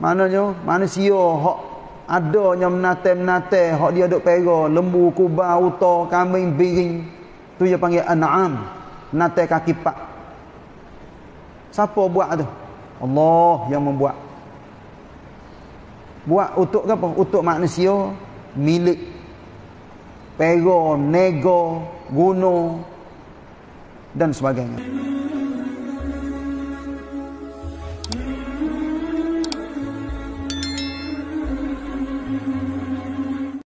Maknanya manusia hak adanya menate-menate hak dia duk pera lembu, kuba, uta, kambing, biring. Tu dia panggil an'am. Menate kaki pak. Siapa buat tu? Allah yang membuat. Buat untuk apa? Untuk manusia milik pera, nego, guna dan sebagainya.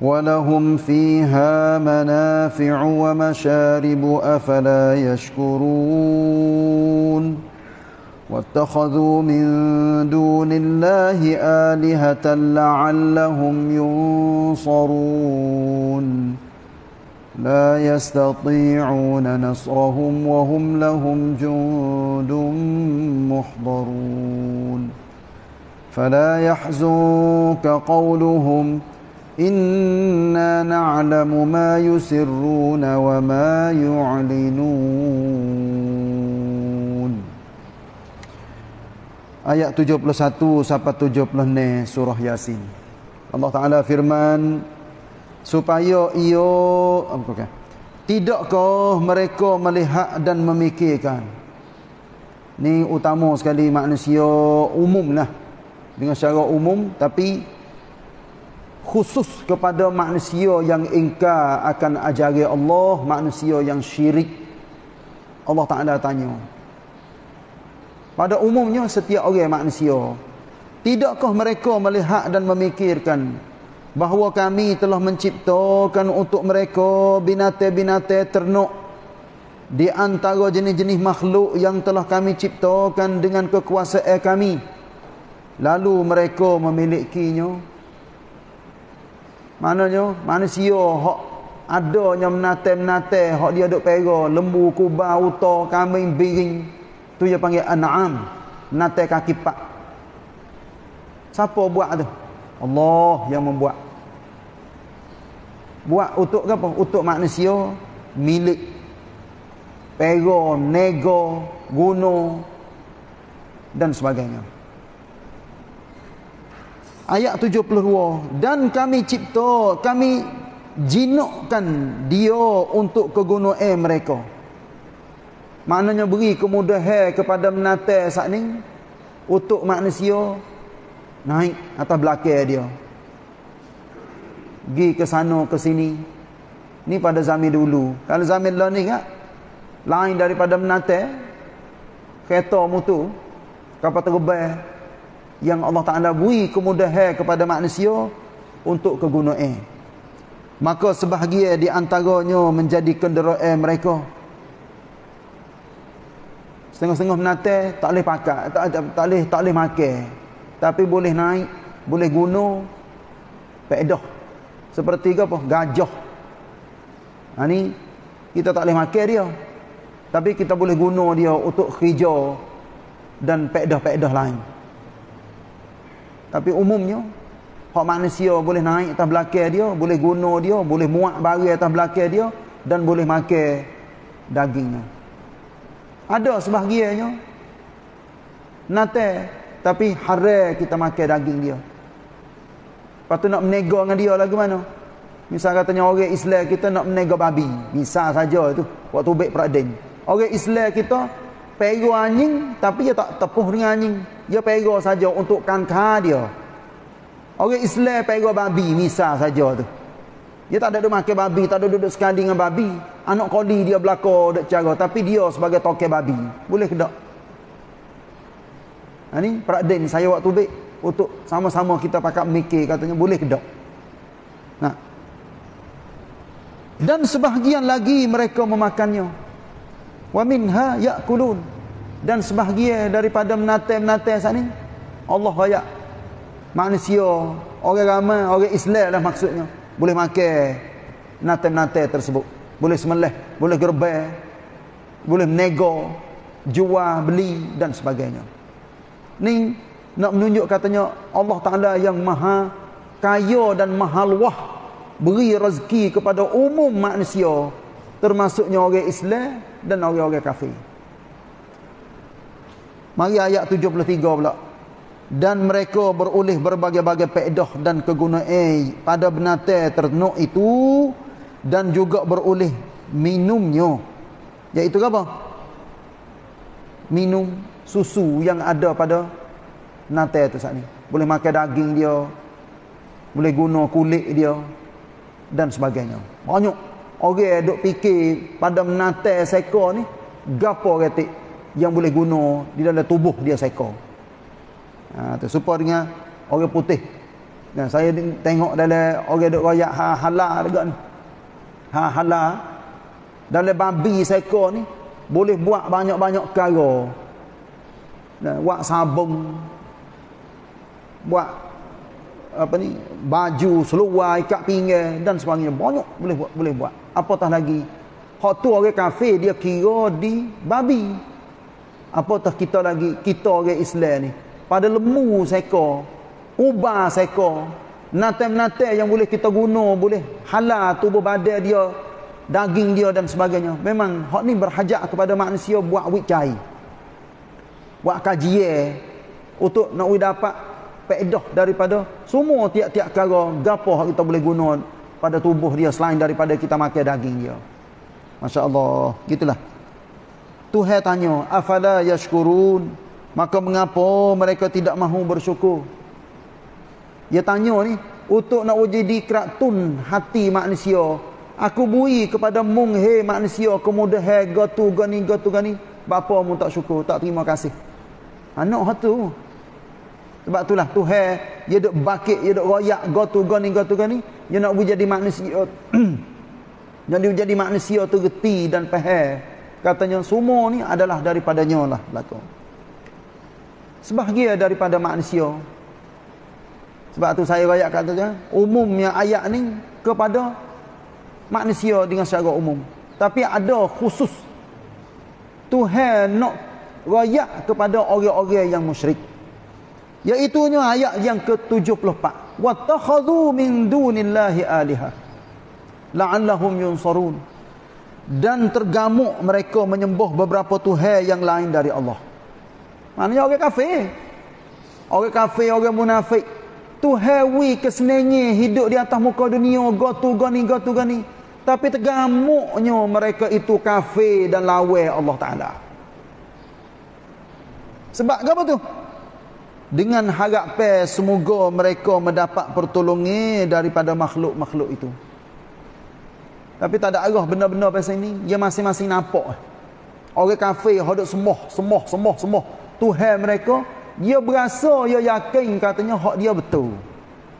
ولهم فيها منافع ومشارب أفلا يشكرون واتخذوا من دون الله آلهة لعلهم ينصرون لا يستطيعون نصرهم وهم لهم جند محضرون فلا يحزنك قولهم إنا نعلم ما يسرون وما يعلنون Ayat 71 sampai 76 surah Yasin. Allah Taala firman supaya ia apa Tidakkah mereka melihat dan memikirkan? Ni utama sekali manusia umum lah. Dengan secara umum tapi khusus kepada manusia yang ingkar akan ajari Allah, manusia yang syirik. Allah Taala tanya. Pada umumnya setiap orang manusia, tidakkah mereka melihat dan memikirkan bahawa kami telah menciptakan untuk mereka binatang-binatang ternak di antara jenis-jenis makhluk yang telah kami ciptakan dengan kekuasaan kami. Lalu mereka memilikinya Maknanya manusia hak adanya menate-menate hak dia duk pera lembu, kuba, uta, kambing, biring. Tu dia panggil an'am. Menate kaki pak. Siapa buat tu? Allah yang membuat. Buat untuk apa? Untuk manusia milik pera, nego, guna dan sebagainya. Ayat 72 dan kami cipta kami jinukkan dia untuk kegunaan mereka. Maknanya beri kemudahan kepada menata saat ni untuk manusia naik atas belakang dia. Gi ke sana ke sini. Ni pada zaman dulu. Kalau zaman lah ni kan lain daripada menata kereta mutu kapal terbang yang Allah Ta'ala beri kemudahan kepada manusia untuk kegunaan. Maka sebahagia di antaranya menjadi kenderaan mereka. Setengah-setengah menate tak boleh pakai, tak, tak, tak, boleh, tak boleh makan. Tapi boleh naik, boleh guna, pedah. Seperti apa? Gajah. Ha, ni, kita tak boleh makan dia. Tapi kita boleh guna dia untuk kerja dan pedah-pedah lain. Tapi umumnya hak manusia boleh naik atas belakang dia, boleh guna dia, boleh muat barang atas belakang dia dan boleh makan dagingnya. Ada sebahagiannya nate tapi haram kita makan daging dia. Lepas tu nak menega dengan dia lagi mana? Misal katanya orang Islam kita nak menega babi. Misal saja tu. Waktu baik peraden. Orang Islam kita pera anjing tapi dia tak tepuh dengan anjing. Dia pera saja untuk kangkar dia. Orang Islam pera babi misal saja tu. Dia tak ada duduk makan babi, tak ada duduk sekali dengan babi. Anak koli dia belakang dek cara tapi dia sebagai toke babi. Boleh ke tak? Ha ni peraden saya waktu baik untuk sama-sama kita pakat mikir katanya boleh ke tak? Nah. Dan sebahagian lagi mereka memakannya wa minha yakulun dan sebahagian daripada menate-menate saat ni Allah ayat manusia orang ramai orang Islam lah maksudnya boleh makan nate-nate tersebut. Boleh semelih, boleh gerbel, boleh nego, jual, beli dan sebagainya. Ni nak menunjuk katanya Allah Taala yang maha kaya dan maha luah beri rezeki kepada umum manusia termasuknya orang Islam dan orang-orang kafir. Mari ayat 73 pula. Dan mereka beroleh berbagai-bagai peedah dan kegunaan pada binatang ternak itu dan juga beroleh minumnya. Iaitu apa? Minum susu yang ada pada binatang itu saat. Boleh makan daging dia. Boleh guna kulit dia. Dan sebagainya. Banyak. Orang duk fikir pada binatang sekor ni. Gapa retik yang boleh guna di dalam tubuh dia seekor. Ha, tu serupa dengan orang putih. Dan saya tengok dalam orang duk royak ha halal dekat ni. Ha halal dalam babi seekor ni boleh buat banyak-banyak perkara. Dan buat sabun. Buat apa ni baju seluar ikat pinggang dan sebagainya banyak boleh buat boleh buat apatah lagi hak tu orang kafir dia kira di babi apatah kita lagi kita orang Islam ni? Pada lembu seko ubah seko natem-natem yang boleh kita guna boleh halal tubuh badan dia daging dia dan sebagainya. Memang hak ni berhajat kepada manusia buat wicai buat kajian untuk nak dapat faedah daripada semua tiap-tiap perkara gapo hak kita boleh guna pada tubuh dia selain daripada kita makan daging dia. masya-Allah gitulah Tuhan tanya, afala yashkurun? Maka mengapa mereka tidak mahu bersyukur? Dia tanya ni, untuk nak jadi keratun hati manusia, aku bui kepada mung he manusia kemudahan gatu gani gatu gani, bapa mu tak syukur, tak terima kasih. Anak hatu. Sebab itulah Tuhan dia duk bakit, dia duk royak gatu gani gatu gani, dia nak jadi manusia. jadi jadi manusia tu reti dan faham katanya semua ni adalah daripadanya lah belakang. Sebahagia daripada manusia. Sebab tu saya rakyat katanya umumnya ayat ni kepada manusia dengan secara umum. Tapi ada khusus Tuhan nak rakyat kepada orang-orang yang musyrik. Iaitunya ayat yang ke-74. Wattakhadhu min dunillahi aliha. La'allahum yunsarun dan tergamuk mereka menyembah beberapa tuhan yang lain dari Allah. Maknanya orang kafir. Orang kafir, orang munafik. Tuhan wi kesenengi hidup di atas muka dunia. Gotu gani, gotu gani. Tapi tergamuknya mereka itu kafir dan lawe Allah Ta'ala. Sebab apa tu? Dengan harap semoga mereka mendapat pertolongan daripada makhluk-makhluk itu. Tapi tak ada arah benda-benda pasal ini. Dia masing-masing nampak. Orang kafir, dia semoh, semoh, semoh, semoh. Tuhan mereka, dia berasa, dia yakin katanya hak dia betul.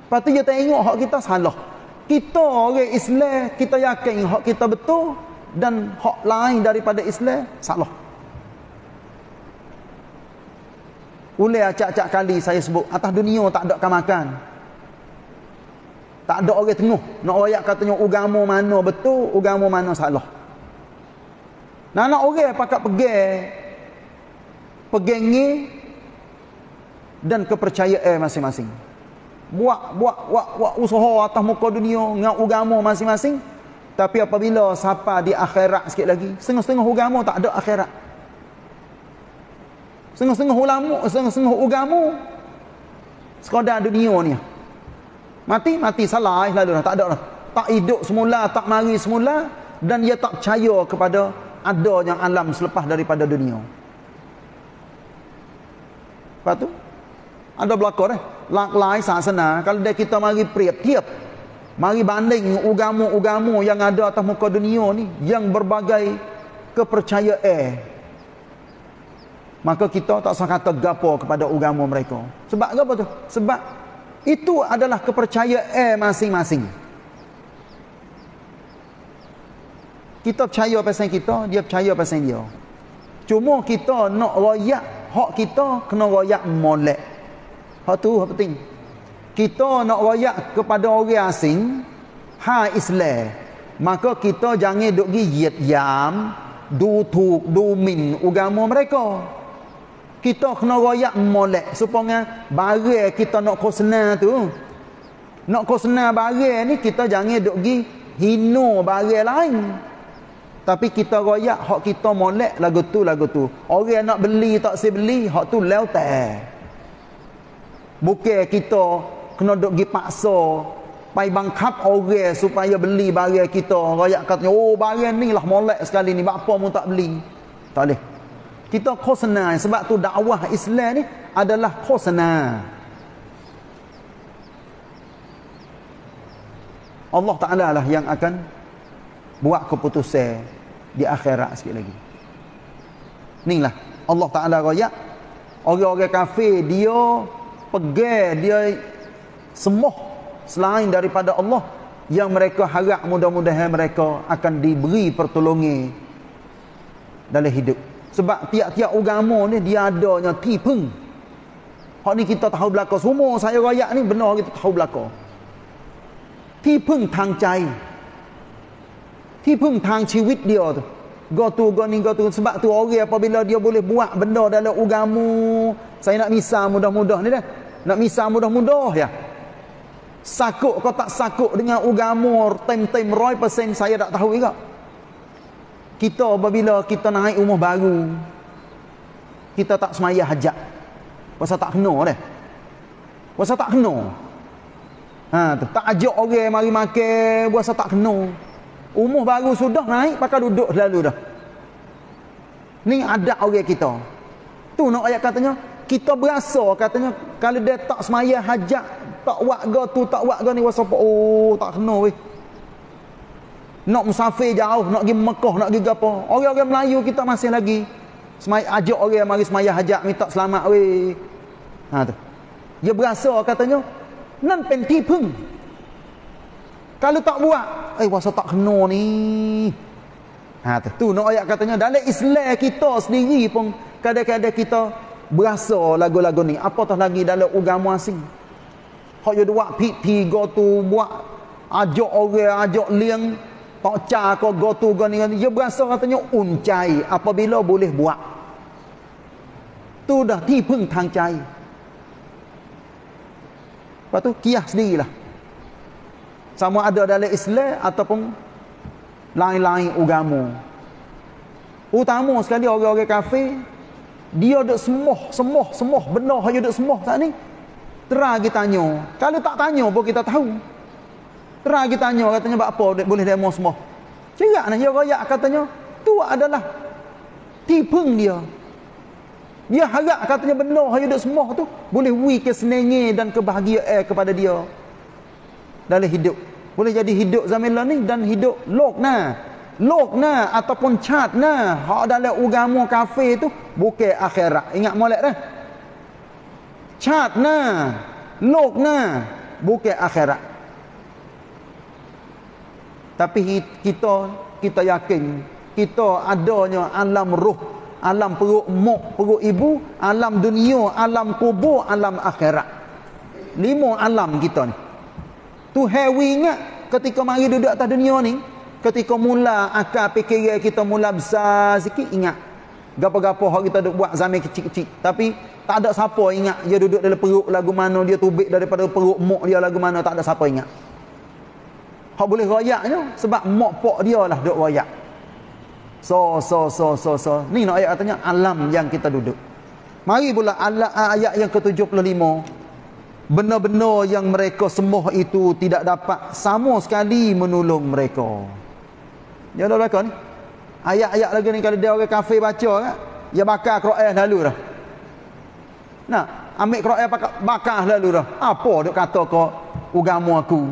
Lepas tu dia tengok hak kita salah. Kita orang Islam, kita yakin hak kita betul. Dan hak lain daripada Islam, salah. Ulai acak-acak kali saya sebut, atas dunia tak ada makan. Tak ada orang tengah. Nak rakyat katanya agama mana betul, agama mana salah. Nah, nak orang pakat pegang pegangi dan kepercayaan masing-masing. Buat buat buat buat usaha atas muka dunia dengan agama masing-masing. Tapi apabila siapa di akhirat sikit lagi, setengah-setengah agama tak ada akhirat. Setengah-setengah ulama, setengah-setengah agama sekadar dunia ni. Mati, mati salah lalu dah. Tak ada dah. Tak hidup semula, tak mari semula. Dan dia tak percaya kepada adanya alam selepas daripada dunia. Lepas tu, ada belakang eh. Laklai sasana, kalau dia kita mari priap tiap. Mari banding ugamu-ugamu yang ada atas muka dunia ni. Yang berbagai kepercayaan. Maka kita tak sangka tergapo kepada ugamu mereka. Sebab apa tu? Sebab itu adalah kepercayaan masing-masing. Kita percaya pasal kita, dia percaya pasal dia. Cuma kita nak royak hak kita kena royak molek. Hak tu hak penting. Kita nak royak kepada orang asing, ha Islam. maka kita jangan duk gi yet yam du tuk du min agama mereka kita kena royak molek. Supaya barang kita nak kosna tu. Nak kosna barang ni kita jangan duk gi hino barang lain. Tapi kita royak hak kita molek lagu tu lagu tu. Orang nak beli tak si beli hak tu lew bukan kita kena duk gi paksa. Pai bangkap orang supaya beli barang kita. Rakyat katanya oh barang ni lah molek sekali ni. Apa mu tak beli. Tak boleh kita khosna sebab tu dakwah Islam ni adalah khosna Allah Ta'ala lah yang akan buat keputusan di akhirat sikit lagi. Ni lah. Allah Ta'ala rakyat orang-orang kafir dia pegang dia semuh selain daripada Allah yang mereka harap mudah-mudahan mereka akan diberi pertolongan dalam hidup sebab tiap-tiap agama ni dia adanya tipeng. Hak ni kita tahu belaka semua saya rakyat ni benar kita tahu belaka. Tipeng tang cai. Tipeng tang ciwit dia tu. Go tu go ni go tu sebab tu orang apabila dia boleh buat benda dalam agama saya nak misal mudah-mudah ni dah. Nak misal mudah-mudah ya. Sakuk kau tak sakuk dengan agama tem-tem 100% saya tak tahu juga. Ya? Kita apabila kita naik rumah baru kita tak semaya hajat. Pasal tak kena dah. Pasal tak kena. Ha, tak ajak orang mari makan pasal tak kena. Rumah baru sudah naik pakai duduk selalu dah. Ni ada orang kita. Tu nak ayat katanya kita berasa katanya kalau dia tak semaya hajat tak buat ga tu tak buat ga ni wasapa oh tak kena weh nak musafir jauh nak pergi Mekah nak pergi apa. Orang-orang Melayu kita masih lagi. Semai ajak orang mari semaya hajat minta selamat weh. Ha tu. Dia berasa katanya nan penti pun kalau tak buat eh wasa tak kena ni. Ha tu. Tu nak ayat katanya dalam Islam kita sendiri pun kadang-kadang kita berasa lagu-lagu ni. Apatah lagi dalam agama asing? Hak yo buat pipi go tu buat ajak orang ajak liang tak ca ko go tu go ni dia berasa katanya uncai apabila boleh buat? Tu dah tipeng tang cai lepas tu kias sendirilah sama ada dalam Islam ataupun lain-lain agama. Utama sekali orang-orang kafir dia ada semuh semuh semuh benar hanya ada semuh tak ni? Terang kita tanya. Kalau tak tanya pun kita tahu. Terang kita tanya katanya apa boleh demo semua. Cerak nak ya rakyat katanya tu adalah tipung dia. Dia harap katanya benar hanya duk semua tu boleh wui kesenenge dan kebahagiaan eh, kepada dia dalam hidup. Boleh jadi hidup zamela ni dan hidup lok nah. Lok nah ataupun cat nah. Hak dalam agama kafir tu bukan akhirat. Ingat molek dah. Cat nah. Lok nah bukan akhirat tapi kita kita yakin kita adanya alam ruh alam perut mak perut ibu alam dunia alam kubur alam akhirat. Lima alam kita ni. Tu hewi ingat ketika mari duduk atas dunia ni ketika mula akal fikiran kita mula besar sikit ingat. Gapo-gapo hak kita duk buat zaman kecil-kecil. Tapi tak ada siapa ingat dia duduk dalam perut lagu mana dia tubik daripada perut mak dia lagu mana tak ada siapa ingat. Hak boleh royaknya sebab mak pak dia lah duk royak. So so so so so. Ni nak ayat katanya alam yang kita duduk. Mari pula ayat yang ke-75. Benar-benar yang mereka semua itu tidak dapat sama sekali menolong mereka. Ya dah belakang ni. Ayat-ayat lagi ni kalau dia orang kafir baca kan, dia bakar Quran lalu dah. Nah, ambil Quran bakar lalu dah. Apa dia kata ke agama aku?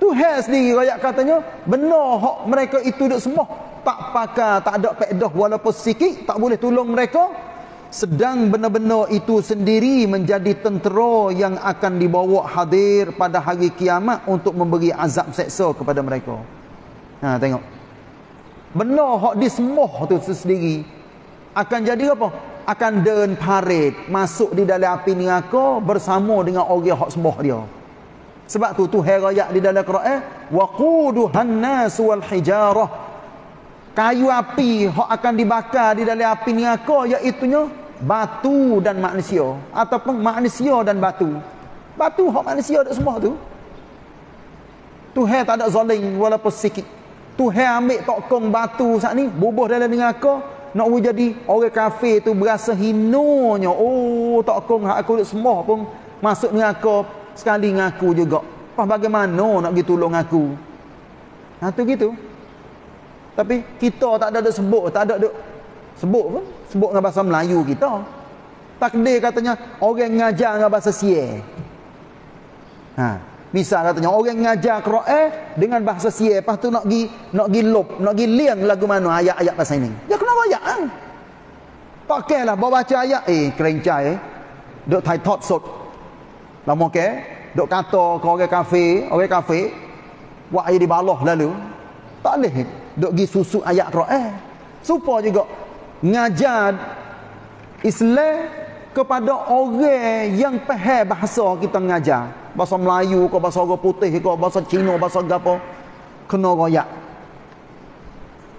Tu has sendiri rakyat katanya, benar hak mereka itu dak semua tak pakai, tak ada pedah walaupun sikit tak boleh tolong mereka. Sedang benar-benar itu sendiri menjadi tentera yang akan dibawa hadir pada hari kiamat untuk memberi azab seksa kepada mereka. Ha tengok. Benar hak di semua tu sendiri akan jadi apa? akan den parit masuk di dalam api neraka bersama dengan orang hak sembah dia. Sebab tu tu hari raya di dalam Quran waquduhan nas wal hijarah. Kayu api hok akan dibakar di dalam api neraka iaitu batu dan manusia ataupun manusia dan batu. Batu hok manusia dak semua tu. Tuhan tak ada zalim walaupun sikit. Tuhan ambil tokong batu saat ni bubuh dalam neraka nak jadi orang kafir tu berasa hinonya. Oh tokong hak aku semua pun masuk neraka sekali ngaku juga. Apa bagaimana nak pergi tolong aku? Ha tu gitu. Tapi kita tak ada sebut tak ada ada sebut pun sebut dengan bahasa Melayu kita. Takdir katanya orang ngajar dengan bahasa siye ha misal katanya orang ngajar Quran dengan bahasa siye lepas tu nak gi nak gi lop nak gi liang lagu mana ayat-ayat pasal ini. Ya kena ayat kan pakailah bawa baca ayat. Eh kerencai eh. Dok thai thot sot lama ke? Dok kata ke orang kafe orang kafe buat air di baloh lalu. Tak boleh. Dok gi susu ayat Quran supaya juga ngajar Islam kepada orang yang faham bahasa kita ngajar. Bahasa Melayu ke bahasa orang putih ke bahasa Cina bahasa apa kena royak.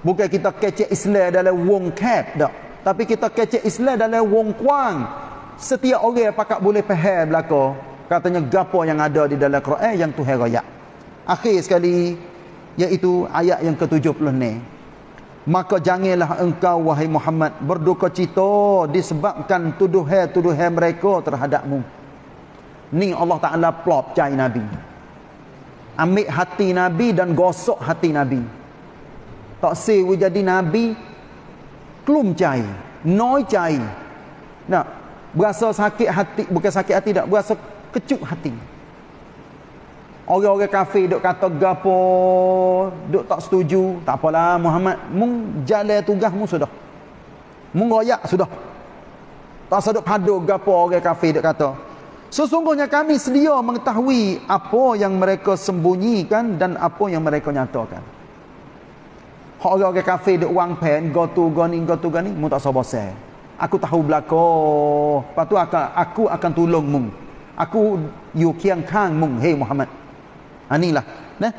Bukan kita kecek Islam dalam wong cap tak tapi kita kecek Islam dalam wong kuang. Setiap orang pakak boleh faham belaka katanya gapo yang ada di dalam Quran yang Tuhan royak. Akhir sekali iaitu ayat yang ke-70 ni. Maka janganlah engkau wahai Muhammad berduka cita disebabkan tuduhan-tuduhan mereka terhadapmu. Ni Allah Taala plop cai nabi. Ambil hati nabi dan gosok hati nabi. Tak sewu jadi nabi kelum cai noi cai. Nak berasa sakit hati bukan sakit hati tak berasa kecuk hati Orang-orang kafir duk kata gapo, duk tak setuju, tak apalah Muhammad, mung jalan tugasmu sudah. Mung royak sudah. Tak sedap padu gapo orang kafir duk kata. Sesungguhnya kami sedia mengetahui apa yang mereka sembunyikan dan apa yang mereka nyatakan. Orang-orang kafir duk wang pen, go to go ni, go to go ni, mu tak sabar. Aku tahu belako. Lepas tu aku, aku akan tolong mung. Aku you kiang kang mung, hey Muhammad. Ha, inilah. Nah.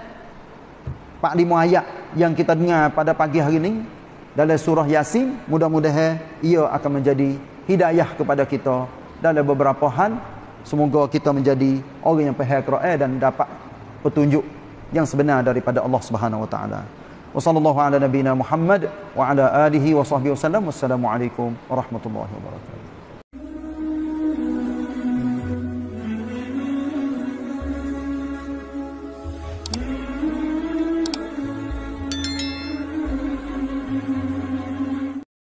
Pak lima ayat yang kita dengar pada pagi hari ini dalam surah Yasin, mudah-mudahan ia akan menjadi hidayah kepada kita dalam beberapa hal. Semoga kita menjadi orang yang faham Quran dan dapat petunjuk yang sebenar daripada Allah Subhanahu wa taala. Wa sallallahu ala nabiyyina Muhammad wa ala alihi wa sahbihi wasallam. Wassalamualaikum warahmatullahi wabarakatuh.